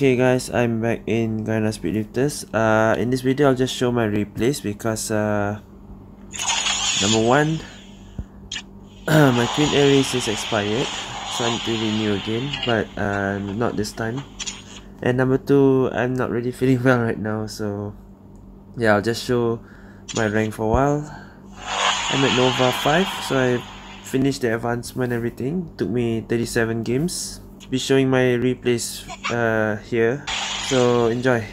Okay guys, I'm back in Garena Speed Drifters. Uh, in this video, I'll just show my replays because uh, number one, my Queen Aries is expired, so I need to renew again, but uh, not this time. And number two, I'm not really feeling well right now, so yeah, I'll just show my rank for a while. I'm at Nova 5, so I finished the advancement everything. Took me 37 games be showing my replays uh, here. So enjoy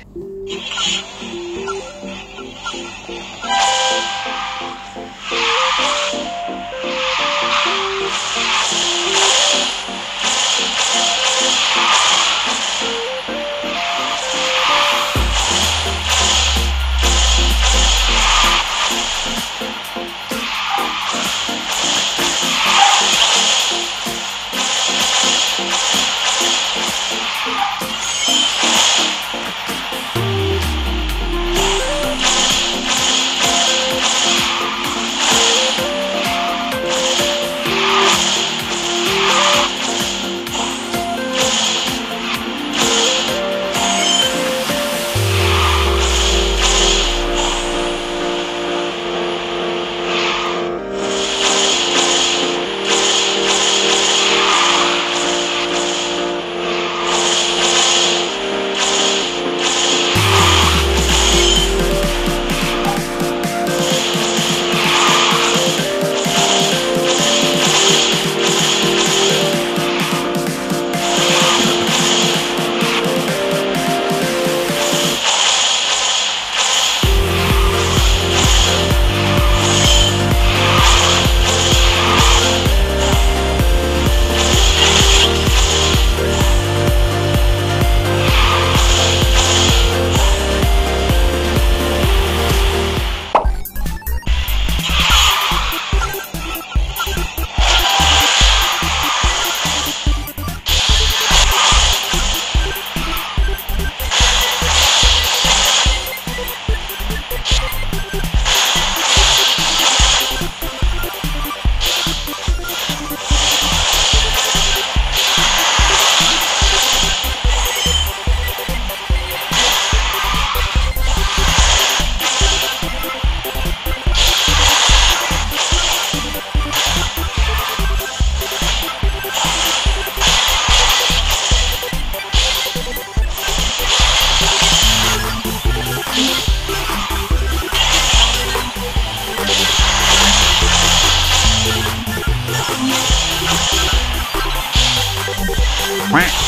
Quack.